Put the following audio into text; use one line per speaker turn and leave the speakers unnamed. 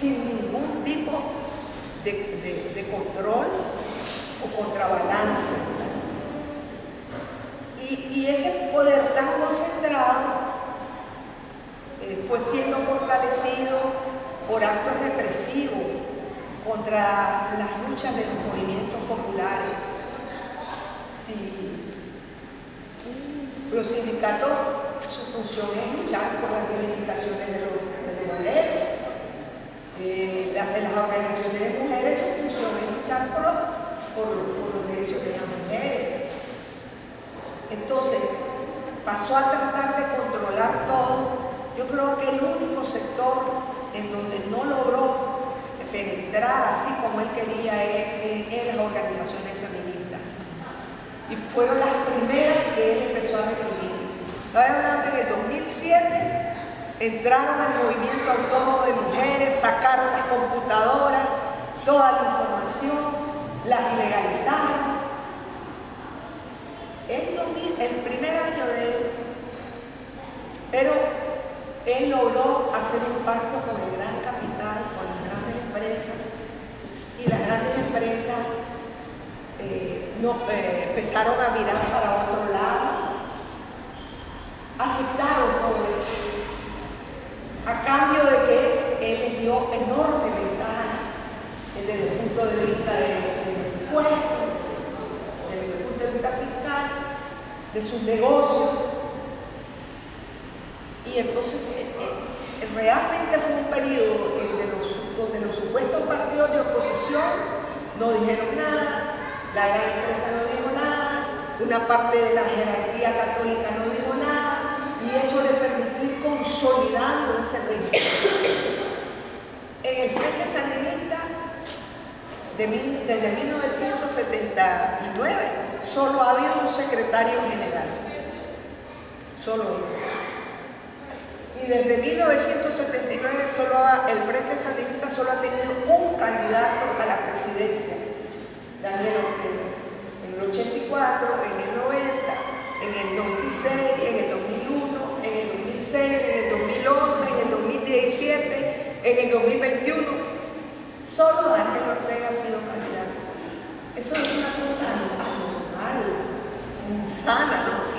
sin ningún tipo de, control o contrabalance. Y, ese poder tan concentrado eh, fue siendo fortalecido por actos represivos contra las luchas de los movimientos populares. Los sindicatos, su función es luchar por las reivindicaciones de los, de mujeres. Eh, las organizaciones de mujeres, su función es luchar por, los derechos de las mujeres. Entonces, pasó a tratar de controlar todo. Yo creo que el único sector en donde no logró penetrar así como él quería es, las organizaciones feministas. Y fueron las primeras que él empezó a reprimir. Estoy hablando en el 2007, entraron al movimiento autónomo de mujeres, sacaron las computadoras, toda la información, las ilegalizaron. El primer año de él, pero él logró hacer un pacto con el gran capital, con las grandes empresas, y las grandes empresas eh, eh, empezaron a mirar para otro lado, aceptaron todo eso, a cambio de que él les dio enorme ventaja desde el punto de vista del impuesto, desde el punto de vista fiscal, de sus negocios. Y entonces eh, realmente fue un periodo donde los supuestos partidos de oposición no dijeron nada, la gran empresa no dijo nada, una parte de la jerarquía católica no dijo nada, y eso le permitió ir consolidando ese régimen. En el Frente Sandinista, desde 1979, solo ha habido un secretario general. Solo uno. Y desde 1979 solo el Frente Sandinista solo ha tenido un candidato a la presidencia, Daniel Ortega. En el 84, en el 90, en el 2006, en el 2001, en el 2006, en el 2011, en el 2017, en el 2021. Solo Daniel Ortega ha sido candidato. Eso es una cosa anormal, insana,